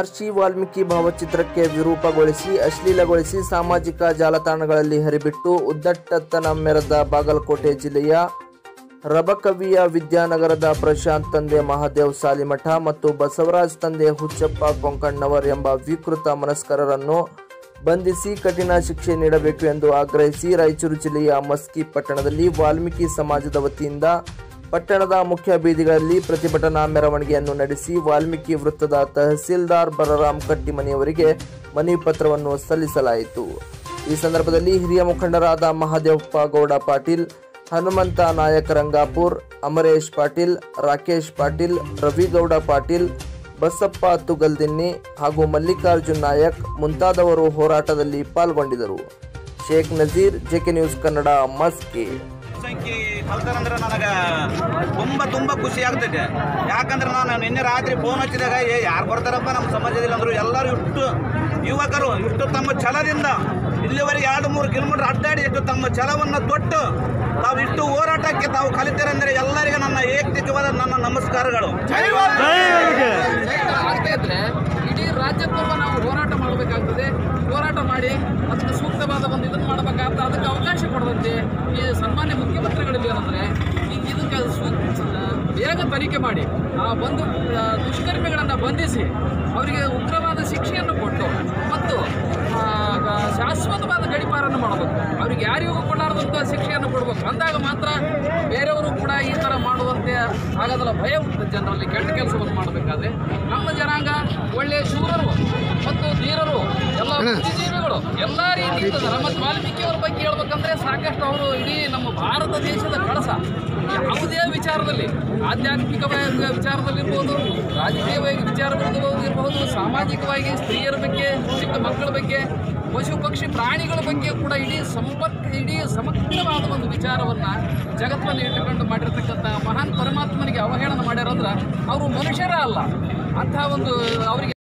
ಮಹರ್ಷಿ ವಾಲ್ಮೀಕಿ ಭಾವಚಿತ್ರಕ್ಕೆ ವಿರೂಪಗೊಳಿಸಿ, ಅಶ್ಲೀಲಗೊಳಿಸಿ ಸಾಮಾಜಿಕ ಜಾಲತಾಣಗಳಲ್ಲಿ ಹರಿಬಿಟ್ಟು ಉದ್ದಟ್ಟತನ ಮೆರೆದ ಬಾಗಲಕೋಟೆ ಜಿಲ್ಲೆಯ ರಬಕವಿಯ ವಿದ್ಯಾನಗರದ ಪ್ರಶಾಂತ್ ತಂದೆ ಮಹಾದೇವ್ ಸಾಲಿಮಠ ಮತ್ತು ಬಸವರಾಜ್ ತಂದೆ ಹುಚ್ಚಪ್ಪ ಕೊಂಕಣ್ಣವರ್ ಎಂಬ ವಿಕೃತ ಮನಸ್ಕರರನ್ನು ಬಂಧಿಸಿ ಕಠಿಣ ಶಿಕ್ಷೆ ನೀಡಬೇಕು ಎಂದು ಆಗ್ರಹಿಸಿ ರಾಯಚೂರು ಜಿಲ್ಲೆಯ ಮಸ್ಕಿ ಪಟ್ಟಣದಲ್ಲಿ ವಾಲ್ಮೀಕಿ ಸಮಾಜದ ವತಿಯಿಂದ ಪಟ್ಟಣದ ಮುಖ್ಯ ಬೀದಿಗಳಲ್ಲಿ ಪ್ರತಿಭಟನಾ ಮೆರವಣಿಗೆಯನ್ನು ನಡೆಸಿ ವಾಲ್ಮೀಕಿ ವೃತ್ತದ ತಹಸೀಲ್ದಾರ್ ಬಲರಾಮ್ ಕಟ್ಟಿಮನಿಯವರಿಗೆ ಮನವಿ ಪತ್ರವನ್ನು ಸಲ್ಲಿಸಲಾಯಿತು. ಈ ಸಂದರ್ಭದಲ್ಲಿ ಹಿರಿಯ ಮುಖಂಡರಾದ ಮಹಾದೇವಪ್ಪ ಗೌಡ ಪಾಟೀಲ್, ಹನುಮಂತ ನಾಯಕ ರಂಗಾಪುರ್, ಅಮರೇಶ್ ಪಾಟೀಲ್, ರಾಕೇಶ್ ಪಾಟೀಲ್, ರವಿಗೌಡ ಪಾಟೀಲ್, ಬಸಪ್ಪ ತುಗಲ್ದಿನ್ನಿ ಹಾಗೂ ಮಲ್ಲಿಕಾರ್ಜುನ್ ನಾಯಕ್ ಮುಂತಾದವರು ಹೋರಾಟದಲ್ಲಿ ಪಾಲ್ಗೊಂಡಿದ್ದರು. Sheikh Nazir, JK news Kannada, Maski. ಕಲ್ತಾರಂದ್ರೆ ನನಗೆ ತುಂಬ ತುಂಬ ಖುಷಿ ಆಗ್ತೈತೆ. ಯಾಕಂದ್ರೆ ನಾನು ನಿನ್ನೆ ರಾತ್ರಿ ಫೋನ್ ಹಚ್ಚಿದಾಗ ಏ ಯಾರು ಬರ್ತಾರಪ್ಪ ನಮ್ಮ ಸಮಾಜದಲ್ಲಿ? ಅಂದರು ಎಲ್ಲರೂ ಇಷ್ಟು ಯುವಕರು ಇಷ್ಟು ತಮ್ಮ ಛಲದಿಂದ ಇಲ್ಲಿವರೆಗೆ ಎರಡು ಮೂರು ಕಿಲೋಮೀಟರ್ ಅಡ್ಡಾಡಿ ಇಷ್ಟು ತಮ್ಮ ಛಲವನ್ನು ತೊಟ್ಟು ತಾವು ಇಷ್ಟು ಹೋರಾಟಕ್ಕೆ ತಾವು ಕಲಿತೀರಂದ್ರೆ ಎಲ್ಲರಿಗೂ ನನ್ನ ಏಕೈಕವಾದ ನನ್ನ ನಮಸ್ಕಾರಗಳು. ಒಂದು ದುಷ್ಕರ್ಮಿಗಳನ್ನು ಬಂಧಿಸಿ ಅವರಿಗೆ ಉಗ್ರವಾದ ಶಿಕ್ಷೆಯನ್ನು ಕೊಟ್ಟು ಮತ್ತು ಶಾಶ್ವತವಾದ ಗಡಿಪಾರನ್ನು ಮಾಡಬೇಕು. ಅವ್ರಿಗೆ ಯಾರಿಗೂ ಕೊಡಲಾರದಂಥ ಶಿಕ್ಷೆಯನ್ನು ಕೊಡಬೇಕು. ಅಂದಾಗ ಮಾತ್ರ ಬೇರೆಯವರು ಕೂಡ ಈ ಥರ ಮಾಡುವಂತೆ ಆಗೋದಿಲ್ಲ ಭಯ ಉಂಟು ಜನರಲ್ಲಿ. ಕೆಟ್ಟ ಕೆಲಸವನ್ನು ಮಾಡಬೇಕಾದ್ರೆ ನಮ್ಮ ಜನಾಂಗ ಒಳ್ಳೆಯ ಶೂರರು ಮತ್ತು ಧೀರರು ಎಲ್ಲ ಬುದ್ಧಿಜೀವಿಗಳು ಎಲ್ಲ ರೀತಿ ಇರ್ತದೆ ಮತ್ತು ವಾಲ್ಮೀಕಿಯವ್ರ ಬಗ್ಗೆ ಹೇಳ್ಬೇಕಂದ್ರೆ ಸಾಕಷ್ಟು ಅವರು ಇಡೀ ನಮ್ಮ ಭಾರತ ದೇಶದ ಕಳಸ. ಯಾವುದೇ ವಿಚಾರದಲ್ಲಿ, ಆಧ್ಯಾತ್ಮಿಕವಾಗಿ ವಿಚಾರದಲ್ಲಿರ್ಬೋದು, ರಾಜಕೀಯವಾಗಿ ವಿಚಾರದಲ್ಲಿ ಇರಬಹುದು, ಸಾಮಾಜಿಕವಾಗಿ ಸ್ತ್ರೀಯರ ಬಗ್ಗೆ, ಚಿಕ್ಕ ಮಕ್ಕಳ ಬಗ್ಗೆ, ಪಶು ಪಕ್ಷಿ ಪ್ರಾಣಿಗಳ ಬಗ್ಗೆ ಕೂಡ ಇಡೀ ಸಂಪರ್ಕ ಇಡೀ ಸಮಗ್ರವಾದ ಒಂದು ವಿಚಾರವನ್ನು ಜಗತ್ತನ್ನು ಇಟ್ಟುಕೊಂಡು ಮಾಡಿರ್ತಕ್ಕಂಥ ಮಹಾನ್ ಪರಮಾತ್ಮನಿಗೆ ಅವಹೇಳನ ಮಾಡಿರೋದ್ರೆ ಅವರು ಮನುಷ್ಯರ ಅಲ್ಲ. ಅಂತಹ ಒಂದು, ಅವರಿಗೆ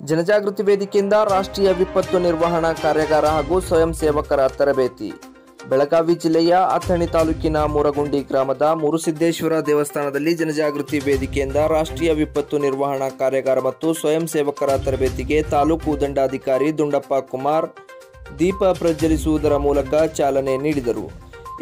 ಜನಜಾಗೃತಿ ವೇದಿಕೆಯಿಂದ ರಾಷ್ಟ್ರೀಯ ವಿಪತ್ತು ನಿರ್ವಹಣಾ ಕಾರ್ಯಾಗಾರ ಹಾಗೂ ಸ್ವಯಂ ಸೇವಕರ ತರಬೇತಿ. ಬೆಳಗಾವಿ ಜಿಲ್ಲೆಯ ಅಥಣಿ ತಾಲೂಕಿನ ಮೂರಗುಂಡಿ ಗ್ರಾಮದ ಮುರುಸಿದ್ದೇಶ್ವರ ದೇವಸ್ಥಾನದಲ್ಲಿ ಜನಜಾಗೃತಿ ವೇದಿಕೆಯಿಂದ ರಾಷ್ಟ್ರೀಯ ವಿಪತ್ತು ನಿರ್ವಹಣಾ ಕಾರ್ಯಾಗಾರ ಮತ್ತು ಸ್ವಯಂ ಸೇವಕರ ತರಬೇತಿಗೆ ತಾಲೂಕು ದಂಡಾಧಿಕಾರಿ ದುಂಡಪ್ಪ ಕುಮಾರ್ ದೀಪ ಪ್ರಜ್ವಲಿಸುವುದರ ಮೂಲಕ ಚಾಲನೆ ನೀಡಿದರು.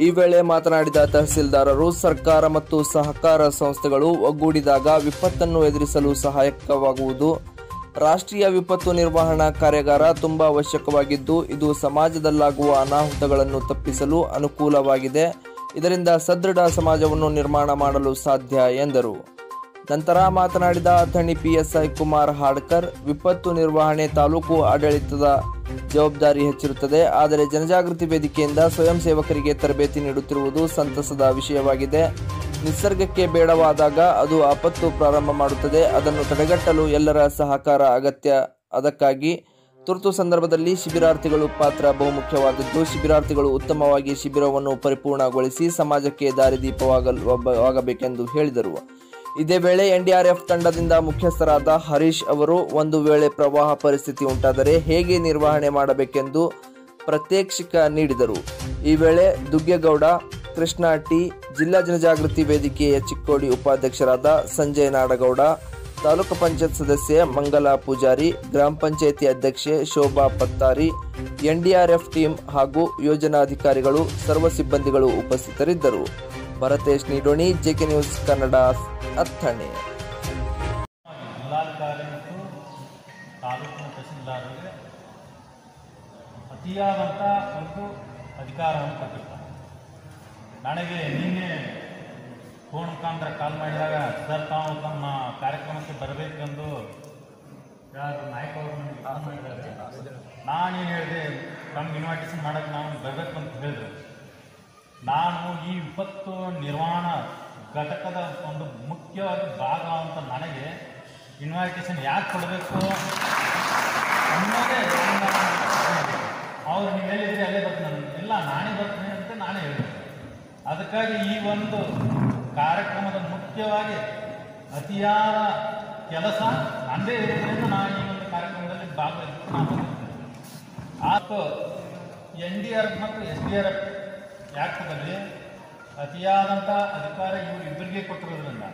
ಈ ವೇಳೆ ಮಾತನಾಡಿದ ತಹಸೀಲ್ದಾರರು, ಸರ್ಕಾರ ಮತ್ತು ಸಹಕಾರ ಸಂಸ್ಥೆಗಳು ಒಗ್ಗೂಡಿದಾಗ ವಿಪತ್ತನ್ನು ಎದುರಿಸಲು ಸಹಾಯಕವಾಗುವುದು ರಾಷ್ಟ್ರೀಯ ವಿಪತ್ತು ನಿರ್ವಹಣಾ ಕಾರ್ಯಾಗಾರ ತುಂಬಾ ಅವಶ್ಯಕವಾಗಿದ್ದು, ಇದು ಸಮಾಜದಲ್ಲಾಗುವ ಅನಾಹುತಗಳನ್ನು ತಪ್ಪಿಸಲು ಅನುಕೂಲವಾಗಿದೆ. ಇದರಿಂದ ಸದೃಢ ಸಮಾಜವನ್ನು ನಿರ್ಮಾಣ ಮಾಡಲು ಸಾಧ್ಯ, ಎಂದರು. ನಂತರ ಮಾತನಾಡಿದ ಅಥಣಿ ಪಿಎಸ್ಐ ಕುಮಾರ್ ಹಾಡ್ಕರ್, ವಿಪತ್ತು ನಿರ್ವಹಣೆ ತಾಲೂಕು ಆಡಳಿತದ ಜವಾಬ್ದಾರಿ ಹೆಚ್ಚಿರುತ್ತದೆ, ಆದರೆ ಜನಜಾಗೃತಿ ವೇದಿಕೆಯಿಂದ ಸ್ವಯಂ ಸೇವಕರಿಗೆ ತರಬೇತಿ ನೀಡುತ್ತಿರುವುದು ಸಂತಸದ ವಿಷಯವಾಗಿದೆ. ನಿಸರ್ಗಕ್ಕೆ ಬೇಡವಾದಾಗ ಅದು ಆಪತ್ತು ಪ್ರಾರಂಭ ಮಾಡುತ್ತದೆ, ಅದನ್ನು ತಡೆಗಟ್ಟಲು ಎಲ್ಲರ ಸಹಕಾರ ಅಗತ್ಯ. ಅದಕ್ಕಾಗಿ ತುರ್ತು ಸಂದರ್ಭದಲ್ಲಿ ಶಿಬಿರಾರ್ಥಿಗಳು ಪಾತ್ರ ಬಹುಮುಖ್ಯವಾದದ್ದು. ಶಿಬಿರಾರ್ಥಿಗಳು ಉತ್ತಮವಾಗಿ ಶಿಬಿರವನ್ನು ಪರಿಪೂರ್ಣಗೊಳಿಸಿ ಸಮಾಜಕ್ಕೆ ದಾರಿದೀಪವಾಗಲು, ಆಗಬೇಕೆಂದು ಹೇಳಿದರು. ಇದೇ ವೇಳೆ ಎನ್ಡಿಆರ್ಎಫ್ ತಂಡದಿಂದ ಮುಖ್ಯಸ್ಥರಾದ ಹರೀಶ್ ಅವರು ಒಂದು ವೇಳೆ ಪ್ರವಾಹ ಪರಿಸ್ಥಿತಿ ಉಂಟಾದರೆ ಹೇಗೆ ನಿರ್ವಹಣೆ ಮಾಡಬೇಕೆಂದು ಪ್ರತ್ಯೇಕ್ಷಿಕ ನೀಡಿದರು. ಈ ವೇಳೆ ದುಗ್ಗೇಗೌಡ, ಕೃಷ್ಣ ಟಿ, ಜಿಲ್ಲಾ ಜನಜಾಗೃತಿ ವೇದಿಕೆಯ ಚಿಕ್ಕೋಡಿ ಉಪಾಧ್ಯಕ್ಷರಾದ ಸಂಜಯ್ ನಾಡಗೌಡ, ತಾಲೂಕು ಪಂಚಾಯತ್ ಸದಸ್ಯೆ ಮಂಗಲ ಪೂಜಾರಿ, ಗ್ರಾಮ ಪಂಚಾಯಿತಿ ಅಧ್ಯಕ್ಷೆ ಶೋಭಾ ಪತ್ತಾರಿ, ಎನ್ಡಿಆರ್ಎಫ್ ಟೀಮ್ ಹಾಗೂ ಯೋಜನಾಧಿಕಾರಿಗಳು, ಸರ್ವ ಸಿಬ್ಬಂದಿಗಳು ಉಪಸ್ಥಿತರಿದ್ದರು. Bharatesh Nidoni J K news Kannada Athani. ಜಿಲ್ಲಾಧಿಕಾರಿ ಮತ್ತು ತಾಲೂಕಿನ ತಹಸೀಲ್ದಾರರಿಗೆ ಅತಿಯಾದಂಥ ಒಂದು ಅಧಿಕಾರವನ್ನು ಕೊಟ್ಟಿರ್ತಾರೆ ನನಗೆ ನಿನ್ನೆ ಫೋನ್ ಮುಖಾಂತರ ಕಾಲ್ ಮಾಡಿದಾಗ, ಸರ್, ತಾವು ತಮ್ಮ ಕಾರ್ಯಕ್ರಮಕ್ಕೆ ಬರಬೇಕೆಂದು ಯಾರು ನಾಯಕ ಅವರು ನನಗೆ ಕಾಲ್ ಮಾಡಿದ್ದಾರೆ. ನಾನೇನು ಹೇಳಿದೆ, ತಮ್ಗೆ ಇನ್ವೈಟೇಷನ್ ಮಾಡೋಕ್ಕೆ ನಾನು ಬರಬೇಕು ಅಂತ ಹೇಳಿದ್ರು. ನಾನು ಈ ವಿಪತ್ತು ನಿರ್ವಹಣಾ ಘಟಕದ ಒಂದು ಮುಖ್ಯವಾದ ಭಾಗ ಅಂತ ನನಗೆ ಇನ್ವೈಟೇಷನ್ ಯಾಕೆ ಕೊಡಬೇಕು ಅನ್ನೋದೇ ಅವ್ರು ನೀವು ಹೇಳಿದ್ರೆ ಅಲ್ಲೇ ಬರ್ತೀನಿ ಇಲ್ಲ, ನಾನೇ ಬರ್ತೀನಿ ಅಂತ ನಾನೇ ಹೇಳಿದೆ ಅದಕ್ಕಾಗಿ ಈ ಒಂದು ಕಾರ್ಯಕ್ರಮದ ಮುಖ್ಯವಾಗಿ ಅತಿಯಾದ ಕೆಲಸ ನಂದೇ ಇರೋದ್ರಿಂದ ನಾನು ಈ ಒಂದು ಕಾರ್ಯಕ್ರಮದಲ್ಲಿ ಭಾಗವಹಿಸಿ ನಾನು ಬಂದಿದ್ದೇನೆ ಆತು ಎನ್ ಡಿ ಆರ್ ಎಫ್ ಮತ್ತು ಎಸ್ ಡಿ ಆರ್ ಎಫ್ ಆ್ಯಕ್ಟ್ದಲ್ಲಿ ಅತಿಯಾದಂಥ ಅಧಿಕಾರ ಇವರು ಇಬ್ಬರಿಗೆ ಕೊಟ್ಟಿರೋದ್ರಿಂದ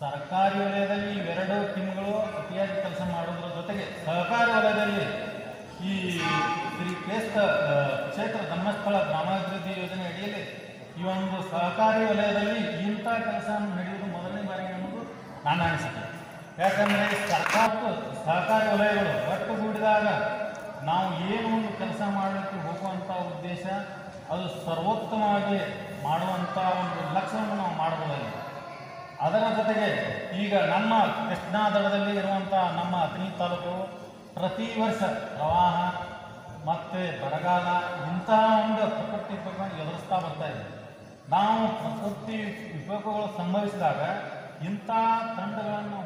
ಸರ್ಕಾರಿ ವಲಯದಲ್ಲಿ ಇವೆರಡು ಟೀಮ್ಗಳು ಅತಿಯಾಗಿ ಕೆಲಸ ಮಾಡೋದ್ರ ಜೊತೆಗೆ ಸಹಕಾರಿ ವಲಯದಲ್ಲಿ ಈ ಶ್ರೀ ಕೇಸ್ತ ಕ್ಷೇತ್ರ ಧರ್ಮಸ್ಥಳ ಗ್ರಾಮಾಭಿವೃದ್ಧಿ ಯೋಜನೆ ಅಡಿಯಲ್ಲಿ ಈ ಒಂದು ಸಹಕಾರಿ ವಲಯದಲ್ಲಿ ಇಂಥ ಕೆಲಸ ನಡೆಯುವುದು ಮೊದಲನೇ ಬಾರಿಗೆ ಅನ್ನೋದು ನನ್ನ ಅನಿಸಿಕೆ ಯಾಕಂದರೆ ಸರ್ಕಾರ ಸಹಕಾರಿ ವಲಯಗಳು ಒಟ್ಟುಗೂಡಿದಾಗ ನಾವು ಏನು ಒಂದು ಕೆಲಸ ಮಾಡಲಿಕ್ಕೆ ಹೋಗುವಂಥ ಉದ್ದೇಶ ಅದು ಸರ್ವೋತ್ತಮವಾಗಿ ಮಾಡುವಂಥ ಒಂದು ಲಕ್ಷಣವನ್ನು ನಾವು ಮಾಡಬಹುದಾಗಿದೆ. ಅದರ ಜೊತೆಗೆ ಈಗ ನಮ್ಮ ಕೃಷ್ಣಾ ದಡದಲ್ಲಿ ಇರುವಂಥ ನಮ್ಮ ಅಥಣಿ ತಾಲೂಕು ಪ್ರತಿ ವರ್ಷ ಪ್ರವಾಹ ಮತ್ತು ಬರಗಾಲ ಇಂತಹ ಒಂದು ಪ್ರಕೃತಿ ವಿಕೋಪಗಳನ್ನು ಎದುರಿಸ್ತಾ ಬರ್ತಾ ಇದೆ. ನಾವು ಪ್ರಕೃತಿ ವಿಕೋಪಗಳು ಸಂಭವಿಸಿದಾಗ ಇಂಥ ತಂಡಗಳನ್ನು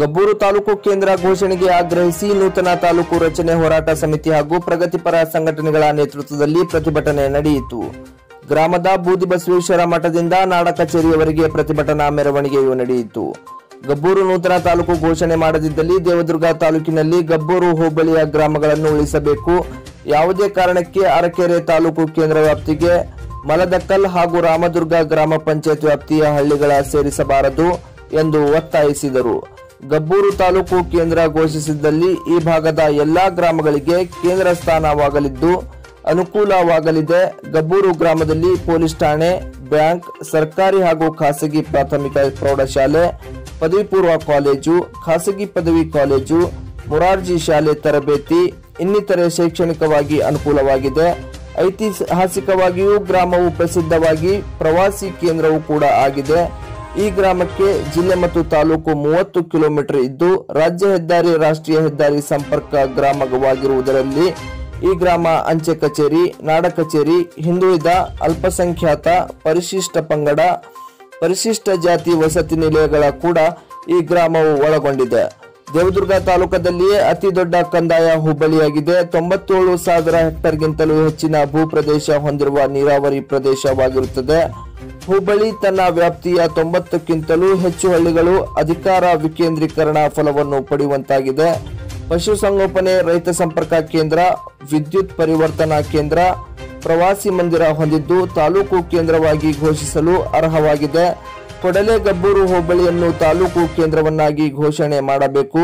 ಗಬ್ಬೂರು ತಾಲೂಕು ಕೇಂದ್ರ ಘೋಷಣೆಗೆ ಆಗ್ರಹಿಸಿ ನೂತನ ತಾಲೂಕು ರಚನೆ ಹೋರಾಟ ಸಮಿತಿ ಹಾಗೂ ಪ್ರಗತಿಪರ ಸಂಘಟನೆಗಳ ನೇತೃತ್ವದಲ್ಲಿ ಪ್ರತಿಭಟನೆ ನಡೆಯಿತು. ಗ್ರಾಮದ ಬೂದಿ ಬಸವೇಶ್ವರ ಮಠದಿಂದ ನಾಡ ಕಚೇರಿಯವರೆಗೆ ಪ್ರತಿಭಟನಾ ಮೆರವಣಿಗೆಯು ನಡೆಯಿತು. ಗಬ್ಬೂರು ನೂತನ ತಾಲೂಕು ಘೋಷಣೆ ಮಾಡದಿದ್ದಲ್ಲಿ ದೇವದುರ್ಗ ತಾಲೂಕಿನಲ್ಲಿ ಗಬ್ಬೂರು ಹೋಬಳಿಯ ಗ್ರಾಮಗಳನ್ನು ಉಳಿಸಬೇಕು. ಯಾವುದೇ ಕಾರಣಕ್ಕೆ ಅರಕೆರೆ ತಾಲೂಕು ಕೇಂದ್ರ ವ್ಯಾಪ್ತಿಗೆ ಮಲದಕ್ಕಲ್ ಹಾಗೂ ರಾಮದುರ್ಗ ಗ್ರಾಮ ಪಂಚಾಯತ್ ವ್ಯಾಪ್ತಿಯ ಹಳ್ಳಿಗಳ ಸೇರಿಸಬಾರದು ಎಂದು ಒತ್ತಾಯಿಸಿದರು. ಗಬ್ಬೂರು ತಾಲೂಕು ಕೇಂದ್ರ ಘೋಷಿಸಿದ್ದಲ್ಲಿ ಈ ಭಾಗದ ಎಲ್ಲಾ ಗ್ರಾಮಗಳಿಗೆ ಕೇಂದ್ರ ಸ್ಥಾನವಾಗಲಿದ್ದು, ಅನುಕೂಲವಾಗಲಿದೆ. ಗಬ್ಬೂರು ಗ್ರಾಮದಲ್ಲಿ ಪೊಲೀಸ್ ಠಾಣೆ, ಬ್ಯಾಂಕ್, ಸರ್ಕಾರಿ ಹಾಗೂ ಖಾಸಗಿ ಪ್ರಾಥಮಿಕ ಪ್ರೌಢಶಾಲೆ, ಪದವಿ ಪೂರ್ವ ಕಾಲೇಜು, ಖಾಸಗಿ ಪದವಿ ಕಾಲೇಜು, ಮೊರಾರ್ಜಿ ಶಾಲೆ ತರಬೇತಿ, ಇನ್ನಿತರೆ ಶೈಕ್ಷಣಿಕವಾಗಿ ಅನುಕೂಲವಾಗಿದೆ. ಐತಿಹಾಸಿಕವಾಗಿಯೂ ಗ್ರಾಮವು ಪ್ರಸಿದ್ಧವಾಗಿ ಪ್ರವಾಸಿ ಕೇಂದ್ರವೂ ಕೂಡ ಆಗಿದೆ. ಈ ಗ್ರಾಮಕ್ಕೆ ಜಿಲ್ಲೆ ಮತ್ತು ತಾಲೂಕು ಮೂವತ್ತು ಕಿಲೋಮೀಟರ್ ಇದ್ದು, ರಾಜ್ಯ ಹೆದ್ದಾರಿ, ರಾಷ್ಟ್ರೀಯ ಹೆದ್ದಾರಿ ಸಂಪರ್ಕ ಗ್ರಾಮವಾಗಿರುವುದರಲ್ಲಿ ಈ ಗ್ರಾಮ ಅಂಚೆ ಕಚೇರಿ, ನಾಡ ಕಚೇರಿ, ಹಿಂದುಳಿದ ಅಲ್ಪಸಂಖ್ಯಾತ, ಪರಿಶಿಷ್ಟ ಪಂಗಡ, ಪರಿಶಿಷ್ಟ ಜಾತಿ ವಸತಿ ನಿಲಯಗಳ ಕೂಡ ಈ ಗ್ರಾಮವು ಒಳಗೊಂಡಿದೆ. ದೇವದುರ್ಗ ತಾಲೂಕದಲ್ಲಿಯೇ ಅತಿ ದೊಡ್ಡ ಕಂದಾಯ ಹೋಬಳಿಯಾಗಿದೆ ತೊಂಬತ್ತೇಳು ಸಾವಿರ ಹೆಕ್ಟರ್ಗಿಂತಲೂ ಹೆಚ್ಚಿನ ಭೂಪ್ರದೇಶ ಹೊಂದಿರುವ ನೀರಾವರಿ ಪ್ರದೇಶವಾಗಿರುತ್ತದೆ. ಹುಬ್ಬಳ್ಳಿ ತನ್ನ ವ್ಯಾಪ್ತಿಯ ತೊಂಬತ್ತಕ್ಕಿಂತಲೂ ಹೆಚ್ಚು ಹಳ್ಳಿಗಳು ಅಧಿಕಾರ ವಿಕೇಂದ್ರೀಕರಣ ಫಲವನ್ನು ಪಡೆಯುವಂತಾಗಿದೆ. ಪಶುಸಂಗೋಪನೆ ರೈತ ಸಂಪರ್ಕ ಕೇಂದ್ರ, ವಿದ್ಯುತ್ ಪರಿವರ್ತನಾ ಕೇಂದ್ರ, ಪ್ರವಾಸಿ ಮಂದಿರ ಹೊಂದಿದ್ದು ತಾಲೂಕು ಕೇಂದ್ರವಾಗಿ ಘೋಷಿಸಲು ಅರ್ಹವಾಗಿದೆ. ಕೊಡಲೆ ಗಬ್ಬೂರು ಹೋಬಳಿಯನ್ನು ತಾಲೂಕು ಕೇಂದ್ರವನ್ನಾಗಿ ಘೋಷಣೆ ಮಾಡಬೇಕು.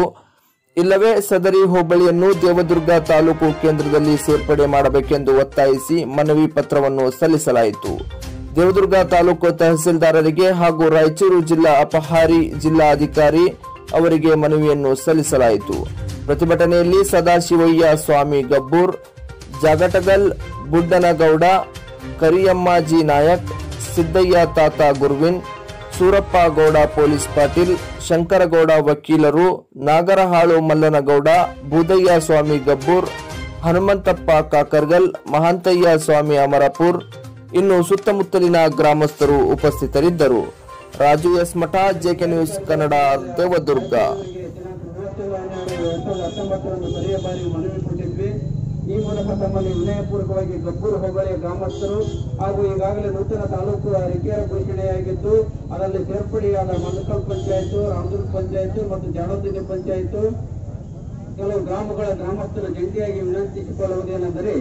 ಇಲ್ಲವೇ ಸದರಿ ಹೋಬಳಿಯನ್ನು ದೇವದುರ್ಗ ತಾಲೂಕು ಕೇಂದ್ರದಲ್ಲಿ ಸೇರ್ಪಡೆ ಮಾಡಬೇಕೆಂದು ಒತ್ತಾಯಿಸಿ ಮನವಿ ಪತ್ರವನ್ನು ಸಲ್ಲಿಸಲಾಯಿತು. ದೇವದುರ್ಗ ತಾಲೂಕು ತಹಸೀಲ್ದಾರರಿಗೆ ಹಾಗೂ ರಾಯಚೂರು ಜಿಲ್ಲಾ ಅಪಹಾರಿ ಜಿಲ್ಲಾಧಿಕಾರಿ ಅವರಿಗೆ ಮನವಿಯನ್ನು ಸಲ್ಲಿಸಲಾಯಿತು. ಪ್ರತಿಭಟನೆಯಲ್ಲಿ ಸದಾಶಿವಯ್ಯ ಸ್ವಾಮಿ ಗಬ್ಬೂರ್, ಜಾಗಟಗಲ್ ಬುಡ್ಡನಗೌಡ ಕರಿಯಮ್ಮಾಜಿ ನಾಯಕ್, ಸಿದ್ದಯ್ಯ ತಾತ ಗುರ್ವಿನ್ ಸೂರಪ್ಪ ಗೌಡ ಪೊಲೀಸ್ ಪಾಟೀಲ್, ಶಂಕರಗೌಡ ವಕೀಲರು, ನಾಗರಹಾಳು ಮಲ್ಲನಗೌಡ, ಬೂದಯ್ಯ ಸ್ವಾಮಿ ಗಬ್ಬೂರ್, ಹನುಮಂತಪ್ಪ ಕಾಕರ್ಗಲ್, ಮಹಾಂತಯ್ಯ ಸ್ವಾಮಿ ಅಮರಪುರ್, ಇನ್ನು ಸುತ್ತಮುತ್ತಲಿನ ಗ್ರಾಮಸ್ಥರು ಉಪಸ್ಥಿತರಿದ್ದರು. Raju S Math, JK news Kannada, Devadurga ಮೂವತ್ತೇಳು ಹನ್ನೆರಡು ಎರಡ್ ಸಾವಿರದ ಹತ್ತೊಂಬತ್ತರಂದು ಕೊನೆಯ ಬಾರಿ ಮನವಿ ಕೊಟ್ಟಿದ್ವಿ ಈ ಮೂಲಕ ತಮ್ಮಲ್ಲಿ ವಿನಯಪೂರ್ವಕವಾಗಿ ಗಬ್ಬೂರು ಹೋಬಳಿಯ ಗ್ರಾಮಸ್ಥರು ಹಾಗೂ ಈಗಾಗಲೇ ನೂತನ ತಾಲೂಕು ಅರಿಕೆಯ ಘೋಷಣೆಯಾಗಿದ್ದು, ಅದರಲ್ಲಿ ಸೇರ್ಪಡೆಯಾದ ಮಲ್ಲಕಲ್ ಪಂಚಾಯತ್, ರಾಮದುರ್ಗ ಪಂಚಾಯತ್ ಮತ್ತು ಜಾಡೋದಿನಿ ಪಂಚಾಯತ್ ಕೆಲವು ಗ್ರಾಮಗಳ ಗ್ರಾಮಸ್ಥರು ಜಂಟಿಯಾಗಿ ವಿನಂತಿಸಿಕೊಳ್ಳುವುದೇನೆಂದರೆ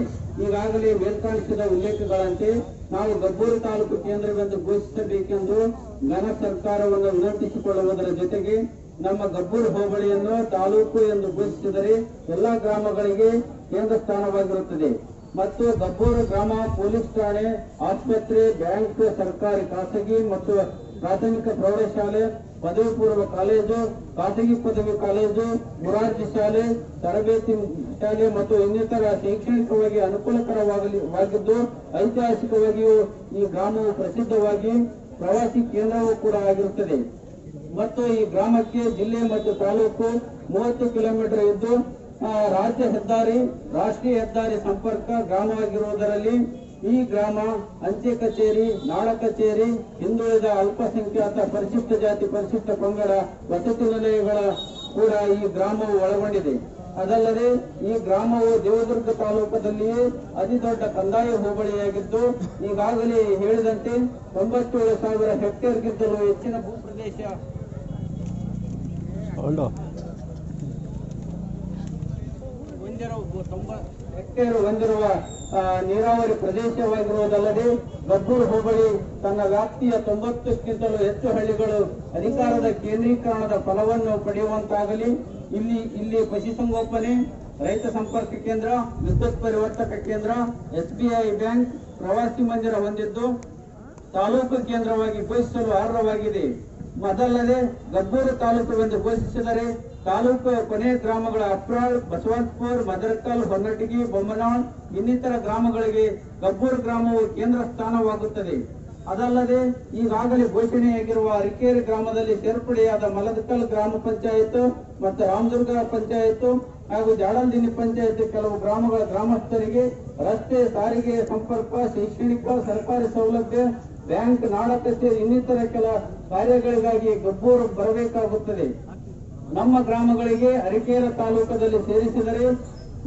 ಈಗಾಗಲೇ ಮೇಲ್ಕಾಣಿಸಿದ ಉಲ್ಲೇಖಗಳಂತೆ ನಾವು ಗಬ್ಬೂರು ತಾಲೂಕು ಕೇಂದ್ರವೆಂದು ಘೋಷಿಸಬೇಕೆಂದು ಘನ ಸರ್ಕಾರವನ್ನು ವಿನಂತಿಸಿಕೊಳ್ಳುವುದರ ಜೊತೆಗೆ ನಮ್ಮ ಗಬ್ಬೂರು ಹೋಬಳಿಯನ್ನು ತಾಲೂಕು ಎಂದು ಘೋಷಿಸಿದರೆ ಎಲ್ಲಾ ಗ್ರಾಮಗಳಿಗೆ ಕೇಂದ್ರ ಸ್ಥಾನವಾಗಿರುತ್ತದೆ. ಮತ್ತು ಗಬ್ಬೂರು ಗ್ರಾಮ ಪೊಲೀಸ್ ಠಾಣೆ, ಆಸ್ಪತ್ರೆ, ಬ್ಯಾಂಕ್, ಸರ್ಕಾರಿ ಖಾಸಗಿ ಮತ್ತು ಪ್ರಾಥಮಿಕ ಪ್ರೌಢಶಾಲೆ ಪದವಿ ಪೂರ್ವ ಕಾಲೇಜು, ಖಾಸಗಿ ಪದವಿ ಕಾಲೇಜು, ಮುರಾರ್ಜಿ ಶಾಲೆ, ತರಬೇತಿ ಶಾಲೆ ಮತ್ತು ಇನ್ನಿತರ ಶೈಕ್ಷಣಿಕವಾಗಿ ಅನುಕೂಲಕರವಾಗಿದ್ದು ಐತಿಹಾಸಿಕವಾಗಿಯೂ ಈ ಗ್ರಾಮವು ಪ್ರಸಿದ್ಧವಾಗಿ ಪ್ರವಾಸಿ ಕೇಂದ್ರವೂ ಕೂಡ ಆಗಿರುತ್ತದೆ. ಮತ್ತು ಈ ಗ್ರಾಮಕ್ಕೆ ಜಿಲ್ಲೆ ಮತ್ತು ತಾಲೂಕು ಮೂವತ್ತು ಕಿಲೋಮೀಟರ್ ಇದ್ದು ರಾಜ್ಯ ಹೆದ್ದಾರಿ, ರಾಷ್ಟ್ರೀಯ ಹೆದ್ದಾರಿ ಸಂಪರ್ಕ ಗ್ರಾಮವಾಗಿರುವುದರಲ್ಲಿ ಈ ಗ್ರಾಮ ಅಂಚೆ ಕಚೇರಿ ನಾಡ ಕಚೇರಿ, ಹಿಂದುಳಿದ ಅಲ್ಪಸಂಖ್ಯಾತ ಪರಿಶಿಷ್ಟ ಜಾತಿ, ಪರಿಶಿಷ್ಟ ಪಂಗಡ, ವಸತಿ ನಿಲಯಗಳ ಕೂಡ ಈ ಗ್ರಾಮವು ಒಳಗೊಂಡಿದೆ. ಅದಲ್ಲದೆ ಈ ಗ್ರಾಮವು ದೇವದುರ್ಗ ತಾಲೂಕದಲ್ಲಿಯೇ ಅತಿ ದೊಡ್ಡ ಕಂದಾಯ ಹೋಬಳಿಯಾಗಿದ್ದು, ಈಗಾಗಲೇ ಹೇಳಿದಂತೆ ತೊಂಬತ್ತೇಳು ಸಾವಿರ ಹೆಕ್ಟೇರ್ಗಿಂತಲೂ ಹೆಚ್ಚಿನ ಭೂಪ್ರದೇಶ ತೊಂಬ- ಹೆಕ್ಟೇರ್ ಹೊಂದಿರುವ ನೀರಾವರಿ ಪ್ರದೇಶವಾಗಿರುವುದಲ್ಲದೆ ಗಬ್ಬೂರು ಹೋಬಳಿ ತನ್ನ ವ್ಯಾಪ್ತಿಯ ತೊಂಬತ್ತಕ್ಕಿಂತಲೂ ಹೆಚ್ಚು ಹಳ್ಳಿಗಳು ಅಧಿಕಾರದ ಕೇಂದ್ರೀಕರಣದ ಫಲವನ್ನು ಪಡೆಯುವಂತಾಗಲಿ. ಇಲ್ಲಿ ಇಲ್ಲಿ ಪಶುಸಂಗೋಪನೆ ರೈತ ಸಂಪರ್ಕ ಕೇಂದ್ರ, ವಿದ್ಯುತ್ ಪರಿವರ್ತಕ ಕೇಂದ್ರ ಎಸ್ಬಿಐ ಬ್ಯಾಂಕ್ ಪ್ರವಾಸಿ ಮಂದಿರ ಹೊಂದಿದ್ದು ತಾಲೂಕು ಕೇಂದ್ರವಾಗಿ ಘೋಷಿಸಲು ಅರ್ಹವಾಗಿದೆ. ಅದಲ್ಲದೆ ಗಬ್ಬೂರು ತಾಲೂಕುವೆಂದು ಘೋಷಿಸಿದರೆ ತಾಲೂಕು ಕೊನೆಯ ಗ್ರಾಮಗಳ ಅಪ್ರಾಳ್, ಬಸವಂತಪುರ್ ಮದರಕಲ್ ಹೊನ್ನಟಗಿ, ಬೊಮ್ಮನಾಳ್ ಇನ್ನಿತರ ಗ್ರಾಮಗಳಿಗೆ ಗಬ್ಬೂರು ಗ್ರಾಮವು ಕೇಂದ್ರ ಸ್ಥಾನವಾಗುತ್ತದೆ. ಅದಲ್ಲದೆ ಈಗಾಗಲೇ ಘೋಷಣೆಯಾಗಿರುವ ಅರಿಕೇರಿ ಗ್ರಾಮದಲ್ಲಿ ಸೇರ್ಪಡೆಯಾದ ಮಲದಕಲ್ ಗ್ರಾಮ ಪಂಚಾಯತ್ ಮತ್ತು ರಾಮದುರ್ಗ ಪಂಚಾಯತ್ ಹಾಗೂ ಜಾಡಲ್ದಿನಿ ಪಂಚಾಯತ್ ಕೆಲವು ಗ್ರಾಮಗಳ ಗ್ರಾಮಸ್ಥರಿಗೆ ರಸ್ತೆ ಸಾರಿಗೆ ಸಂಪರ್ಕ, ಶೈಕ್ಷಣಿಕ, ಸರ್ಕಾರಿ ಸೌಲಭ್ಯ ಬ್ಯಾಂಕ್ ನಾಡಕಷ್ಟೇ ಇನ್ನಿತರ ಕೆಲ ಕಾರ್ಯಗಳಿಗಾಗಿ ಗಬ್ಬೂರು ಬರಬೇಕಾಗುತ್ತದೆ. ನಮ್ಮ ಗ್ರಾಮಗಳಿಗೆ ಅರಿಕೇರ ತಾಲೂಕದಲ್ಲಿ ಸೇರಿಸಿದರೆ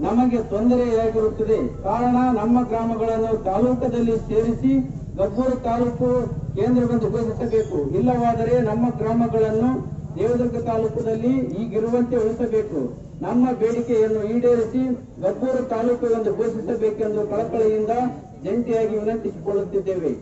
ನಮಗೆ ತೊಂದರೆಯಾಗಿರುತ್ತದೆ. ಕಾರಣ ನಮ್ಮ ಗ್ರಾಮಗಳನ್ನು ತಾಲೂಕದಲ್ಲಿ ಸೇರಿಸಿ ಗಬ್ಬೂರು ತಾಲೂಕು ಕೇಂದ್ರವೆಂದು ಘೋಷಿಸಬೇಕು. ಇಲ್ಲವಾದರೆ ನಮ್ಮ ಗ್ರಾಮಗಳನ್ನು ದೇವದುರ್ಗ ತಾಲೂಕಿನಲ್ಲಿ ಈಗಿರುವಂತೆ ಉಳಿಸಬೇಕು. ನಮ್ಮ ಬೇಡಿಕೆಯನ್ನು ಈಡೇರಿಸಿ ಗಬ್ಬೂರು ತಾಲೂಕು ಎಂದು ಘೋಷಿಸಬೇಕೆಂದು ಕಳಕಳಿಯಿಂದ ಜಂಟಿಯಾಗಿ ವಿನಂತಿಸಿಕೊಳ್ಳುತ್ತಿದ್ದೇವೆ.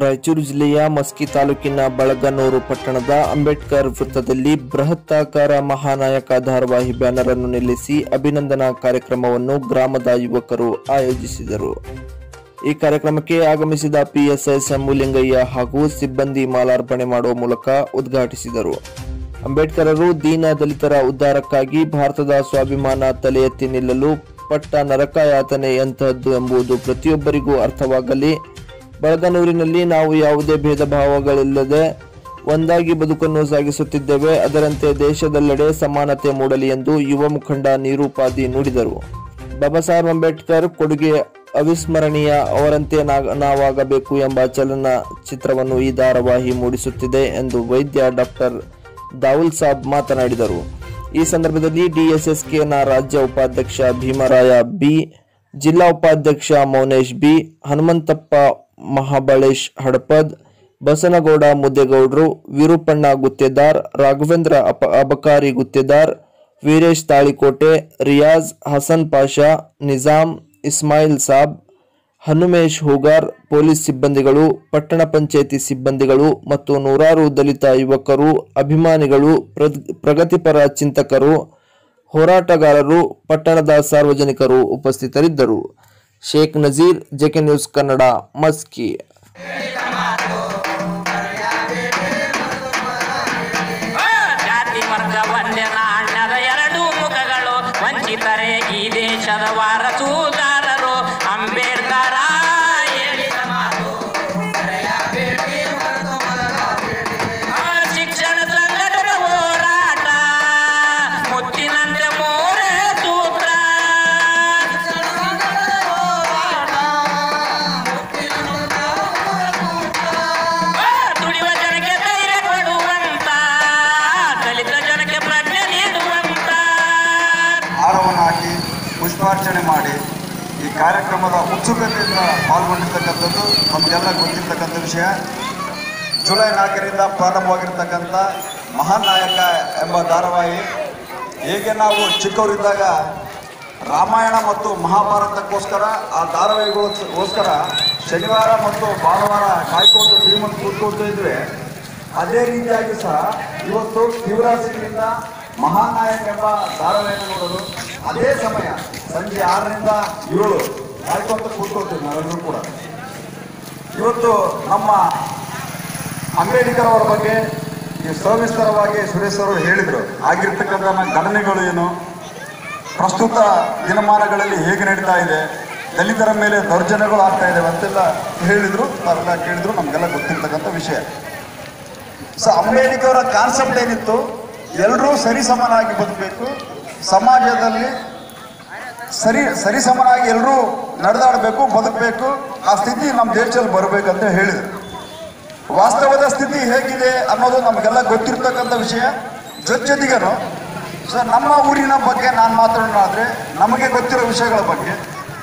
ರಾಯಚೂರು ಜಿಲ್ಲೆಯ ಮಸ್ಕಿ ತಾಲೂಕಿನ ಬಳಗನೂರು ಪಟ್ಟಣದ ಅಂಬೇಡ್ಕರ್ ವೃತ್ತದಲ್ಲಿ ಬೃಹತ್ತಾಕಾರ ಮಹಾನಾಯಕ ಧಾರಾವಾಹಿ ಬ್ಯಾನರ್ ಅನ್ನು ನಿಲ್ಲಿಸಿ ಅಭಿನಂದನಾ ಕಾರ್ಯಕ್ರಮವನ್ನು ಗ್ರಾಮದ ಯುವಕರು ಆಯೋಜಿಸಿದರು. ಈ ಕಾರ್ಯಕ್ರಮಕ್ಕೆ ಆಗಮಿಸಿದ ಪಿಎಸ್ಐ ಶಂಭುಲಿಂಗಯ್ಯ ಹಾಗೂ ಸಿಬ್ಬಂದಿ ಮಾಲಾರ್ಪಣೆ ಮಾಡುವ ಮೂಲಕ ಉದ್ಘಾಟಿಸಿದರು. ಅಂಬೇಡ್ಕರರು ದೀನ ದಲಿತರ ಉದ್ಧಾರಕ್ಕಾಗಿ ಭಾರತದ ಸ್ವಾಭಿಮಾನ ತಲೆ ಎತ್ತಿ ನಿಲ್ಲಲು ಪಟ್ಟ ನರಕಯಾತನೆ ಎಂತಹದ್ದು ಎಂಬುದು ಪ್ರತಿಯೊಬ್ಬರಿಗೂ ಅರ್ಥವಾಗಲಿ ಬಳಗನೂರಿನಲ್ಲಿ ನಾವು ಯಾವುದೇ ಭೇದ ಭಾವಗಳಿಲ್ಲದೆ ಒಂದಾಗಿ ಬದುಕನ್ನು ಸಾಗಿಸುತ್ತಿದ್ದೇವೆ. ಅದರಂತೆ ದೇಶದೆಲ್ಲೆಡೆ ಸಮಾನತೆ ಮೂಡಲಿ ಎಂದು ಯುವ ಮುಖಂಡ ನಿರೂಪಾದಿ ನುಡಿದರು. ಬಾಬಾ ಸಾಹೇಬ್ ಅಂಬೇಡ್ಕರ್ ಕೊಡುಗೆ ಅವಿಸ್ಮರಣೀಯ ಅವರಂತೆ ನಾವಾಗಬೇಕು ಎಂಬ ಚಲನ ಚಿತ್ರವನ್ನು ಈ ಧಾರಾವಾಹಿ ಮೂಡಿಸುತ್ತಿದೆ ಎಂದು ವೈದ್ಯ ಡಾಕ್ಟರ್ ದಾವುಲ್ ಸಾಬ್ ಮಾತನಾಡಿದರು. ಈ ಸಂದರ್ಭದಲ್ಲಿ ಡಿಎಸ್ಎಸ್ಕೆನ ರಾಜ್ಯ ಉಪಾಧ್ಯಕ್ಷ ಭೀಮರಾಯ ಬಿ ಜಿಲ್ಲಾ ಉಪಾಧ್ಯಕ್ಷ ಮೌನೇಶ್ ಬಿ, ಹನುಮಂತಪ್ಪ ಮಹಾಬಳೇಶ್ ಹಡಪದ್, ಬಸನಗೌಡ ಮುದ್ದೇಗೌಡರು, ವಿರೂಪಣ್ಣ ಗುತ್ತೇದಾರ್, ರಾಘವೇಂದ್ರ ಅಪ, ಅಬಕಾರಿ ಗುತ್ತೇದಾರ್, ವೀರೇಶ್ ತಾಳಿಕೋಟೆ, ರಿಯಾಜ್, ಹಸನ್ ಪಾಷಾ ನಿಜಾಮ್ ಇಸ್ಮಾಯಿಲ್ ಸಾಬ್, ಹನುಮೇಶ್ ಹೂಗಾರ್, ಪೊಲೀಸ್ ಸಿಬ್ಬಂದಿಗಳು, ಪಟ್ಟಣ ಪಂಚಾಯಿತಿ ಸಿಬ್ಬಂದಿಗಳು ಮತ್ತು ನೂರಾರು ದಲಿತ ಯುವಕರು, ಅಭಿಮಾನಿಗಳು ಪ್ರಗ್- ಪ್ರಗತಿಪರ ಚಿಂತಕರು ಹೋರಾಟಗಾರರು ಪಟ್ಟಣದ ಸಾರ್ವಜನಿಕರು ಉಪಸ್ಥಿತರಿದ್ದರು. Sheikh Nazir JK news Kannada Maski. ಉತ್ಸುಕತೆಯಿಂದ ಪಾಲ್ಗೊಂಡಿರ್ತಕ್ಕಂಥದ್ದು, ನಮಗೆಲ್ಲ ಗೊತ್ತಿರ್ತಕ್ಕಂಥ ವಿಷಯ. ಜುಲೈ ನಾಲ್ಕರಿಂದ ಪ್ರಾರಂಭವಾಗಿರ್ತಕ್ಕಂಥ ಮಹಾನ್ ನಾಯಕ ಎಂಬ ಧಾರಾವಾಹಿ. ಹೇಗೆ ನಾವು ಚಿಕ್ಕವರಿದ್ದಾಗ ರಾಮಾಯಣ ಮತ್ತು ಮಹಾಭಾರತಕ್ಕೋಸ್ಕರ ಆ ಧಾರಾವಾಹಿಗೋಸ್ಕರ ಶನಿವಾರ ಮತ್ತು ಭಾನುವಾರ ಕಾಯ್ಕೊಂಡು ಶ್ರೀಮಂತ ಕೂತ್ಕೊಳ್ತಾ ಇದ್ವಿ. ಅದೇ ರೀತಿಯಾಗಿ ಸಹ ಇವತ್ತು ಶಿವರಾತ್ರಿಯಿಂದ ಮಹಾನಾಯಕ ಎಂಬ ಧಾರಾವಾಹಿಯನ್ನು ನೋಡೋದು. ಅದೇ ಸಮಯ ಸಂಜೆ ಆರರಿಂದ ಏಳು. ಕಾಯ್ಕೊಂತ ಕೂತ್ಕೊಳ್ತೀವಿ ನಾವೆಲ್ಲರೂ ಕೂಡ. ಇವತ್ತು ನಮ್ಮ ಅಂಬೇಡ್ಕರ್ ಬಗ್ಗೆ ಈ ಸವಿಸ್ತರವಾಗಿ ಸುರೇಶ್ ಅವರು ಹೇಳಿದರು. ಆಗಿರ್ತಕ್ಕಂಥ ಘಟನೆಗಳು ಏನು, ಪ್ರಸ್ತುತ ದಿನಮಾನಗಳಲ್ಲಿ ಹೇಗೆ ನಡೀತಾ ಇದೆ, ದಲಿತರ ಮೇಲೆ ದೌರ್ಜನ್ಯಗಳು ಆಗ್ತಾ ಇದೆ ಅಂತೆಲ್ಲ ಹೇಳಿದ್ರು ಅವರೆಲ್ಲ ಕೇಳಿದ್ರು, ನಮಗೆಲ್ಲ ಗೊತ್ತಿರ್ತಕ್ಕಂಥ ವಿಷಯ. ಸೊ ಅಂಬೇಡ್ಕರ್ ಕಾನ್ಸೆಪ್ಟ್ ಏನಿತ್ತು ಎಲ್ಲರೂ ಸರಿಸಮನಾಗಿ ಬದುಕಬೇಕು, ಸಮಾಜದಲ್ಲಿ ಸರಿ ಸರಿ ಸಮನಾಗಿ ಎಲ್ಲರೂ ನಡೆದಾಡಬೇಕು, ಬದುಕಬೇಕು. ಆ ಸ್ಥಿತಿ ನಮ್ಮ ದೇಶದಲ್ಲಿ ಬರಬೇಕಂತ ಹೇಳಿದರು. ವಾಸ್ತವದ ಸ್ಥಿತಿ ಹೇಗಿದೆ ಅನ್ನೋದು ನಮಗೆಲ್ಲ ಗೊತ್ತಿರ್ತಕ್ಕಂಥ ವಿಷಯ. ಜೊತೆ ಜೊತೆಗೇನು, ಸೊ ನಮ್ಮ ಊರಿನ ಬಗ್ಗೆ ನಾನು ಮಾತಾಡೋಣಾದರೆ ನಮಗೆ ಗೊತ್ತಿರೋ ವಿಷಯಗಳ ಬಗ್ಗೆ.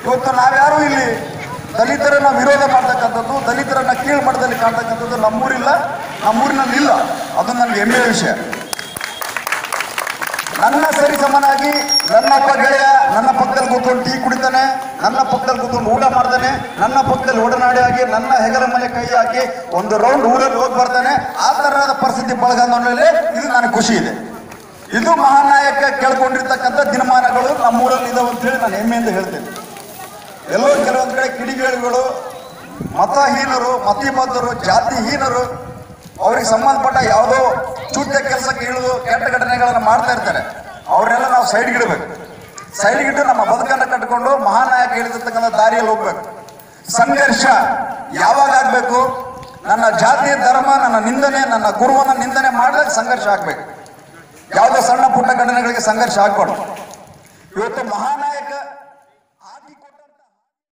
ಇವತ್ತು ನಾವ್ಯಾರು ಇಲ್ಲಿ ದಲಿತರನ್ನ ವಿರೋಧ ಮಾಡ್ತಕ್ಕಂಥದ್ದು, ದಲಿತರನ್ನ ಕೀಳು ಮಟ್ಟದಲ್ಲಿ ಕಾಣ್ತಕ್ಕಂಥದ್ದು ನಮ್ಮೂರಿಲ್ಲ ನಮ್ಮೂರಿನಲ್ಲಿ ಇಲ್ಲ ಅದು ನನಗೆ ಹೆಮ್ಮೆಯ ವಿಷಯ. ನನ್ನ ಸರಿ ಸಮನಾಗಿ ನನ್ನ ಗೆಳೆಯ, ನನ್ನ ಪಕ್ಕದಲ್ಲಿ ಕೂತ್ಕೊಂಡು ಟೀ ಕುಡಿತಾನೆ, ನನ್ನ ಪಕ್ಕದಲ್ಲಿ ಕೂತ್ಕೊಂಡು ಊಟ ಮಾಡ್ತಾನೆ, ನನ್ನ ಪಕ್ಕದಲ್ಲಿ ಒಡನಾಡಿ ಆಗಿ, ನನ್ನ ಹೆಗಲ ಮೇಲೆ ಕೈ ಹಾಕಿ ಒಂದು ರೌಂಡ್ ಊರಲ್ಲಿ ಹೋಗಿ ಬರ್ತಾನೆ. ಆ ತರಹದ ಪರಿಸ್ಥಿತಿ ಬಳಗಂದ್ರೆ ಇದು ನನಗೆ ಖುಷಿ ಇದೆ. ಇದು ಮಹಾನಾಯಕ ಕೇಳ್ಕೊಂಡಿರ್ತಕ್ಕಂಥ ದಿನಮಾನಗಳು ನಮ್ಮೂರಲ್ಲಿ ಇದಾವೆ ಅಂತ ಹೇಳಿ ನಾನು ಹೆಮ್ಮೆಯಿಂದ ಹೇಳ್ತೇನೆ. ಎಲ್ಲೋ ಕೆಲವೊಂದು ಕಡೆ ಕಿಡಿಗೇಳುಗಳು ಮತಹೀನರು ಮತಿಬದ್ಧರು ಜಾತಿಹೀನರು ಅವ್ರಿಗೆ ಸಂಬಂಧಪಟ್ಟ ಯಾವುದೋ ಚೂಟ್ಯ ಕೆಲಸಕ್ಕೆ ಇಳಿದು ಕೆಟ್ಟ ಘಟನೆಗಳನ್ನು ಮಾಡ್ತಾ ಇರ್ತಾರೆ. ಅವರೆಲ್ಲ ನಾವು ಸೈಡ್ಗಿಡಬೇಕು ಸೈಡ್ಗಿಟ್ಟು ನಮ್ಮ ಬದುಕನ್ನು ಕಟ್ಟಿಕೊಂಡು ಮಹಾನಾಯಕ ಹೇಳಿರ್ತಕ್ಕಂಥ ದಾರಿಯಲ್ಲಿ ಹೋಗ್ಬೇಕು. ಸಂಘರ್ಷ ಯಾವಾಗ ಆಗಬೇಕು? ನನ್ನ ಜಾತಿ, ಧರ್ಮ, ನನ್ನ ನಿಂದನೆ, ನನ್ನ ಗುರುವನ್ನ ನಿಂದನೆ ಮಾಡಿದಾಗ ಸಂಘರ್ಷ ಆಗ್ಬೇಕು. ಯಾವುದೋ ಸಣ್ಣ ಪುಟ್ಟ ಘಟನೆಗಳಿಗೆ ಸಂಘರ್ಷ ಆಗ್ಬಾರ್ದು. ಇವತ್ತು ಮಹಾನಾಯಕ